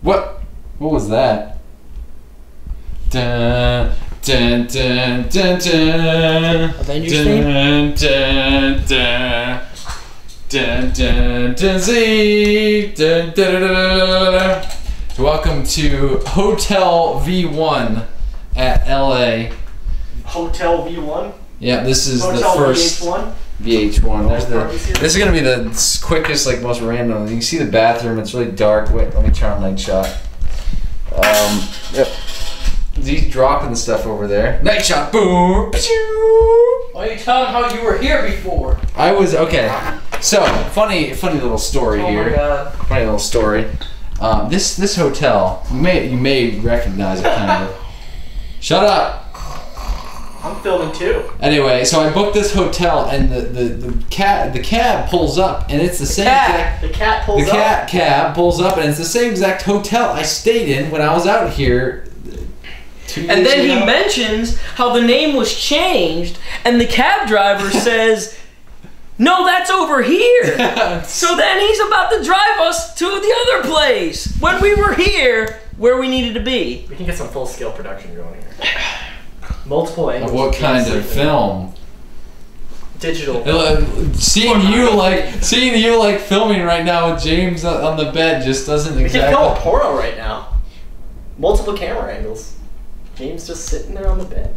What? What was that? Dun, dun, dun, dun, dun. Avengers dun, dun, dun. Dun, dun, dun, Z. Dun, dun, dun, dun, dun, dun. Welcome to Hotel V1 at LA. Hotel V1. Yeah, this is Hotel the first VH1. VH1. There's the. This is gonna be the quickest, like most random. You can see the bathroom. It's really dark. Wait, let me turn on night shot. Um, yep. He's dropping stuff over there. Night shot. Boom. Pachoo. Why are you telling how you were here before? I was okay. So funny, funny little story Oh my here. god. Funny little story. Um, this this hotel, you may you may recognize it kind of. Shut up. I'm filming too. Anyway, so I booked this hotel, and the the, the cab the cab pulls up, and it's the, same. cab. exact- The cat the pulls cat cab pulls up, and it's the same exact hotel I stayed in when I was out here. Two And weeks then he mentions how the name was changed, and the cab driver says, "No, that's over here." So then he's about to drive us to the other place when we were here where we needed to be. We can get some full scale production going here. Multiple angles. Of what kind of film? Digital. Uh, Seeing you like seeing you like filming right now with James on the bed just doesn't We can film a exactly. porno right now. Multiple camera angles. James just sitting there on the bed.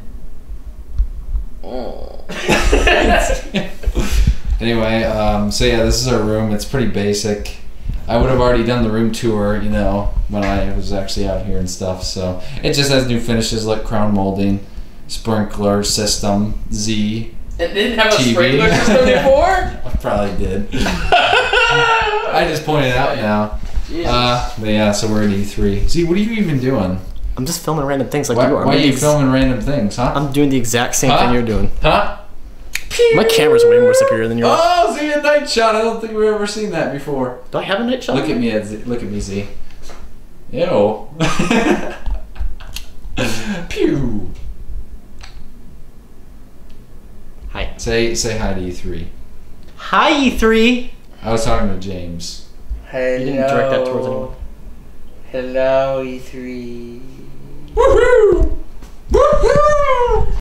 Oh. anyway, um, so yeah, this is our room. It's pretty basic. I would have already done the room tour, you know, when I was actually out here and stuff. So it just has new finishes like crown molding, sprinkler system, Z. It didn't have a TV. sprinkler system before? I probably did. I just pointed out now. Uh, but yeah, so we're at E3. Z, what are you even doing? I'm just filming random things like Why, you are. why are you ex- filming random things, huh? I'm doing the exact same Huh? thing you're doing. huh? My camera's way more superior than yours. Oh, Z, a night shot. I don't think we've ever seen that before. Do I have a night shot? Look at me, Ed, Z. Look at me, Z. Ew. Pew. Hi. Say say hi to E3. Hi, E3. I was talking to James. Hello. You didn't direct that towards anyone. Hello, E3. Woohoo! Woohoo!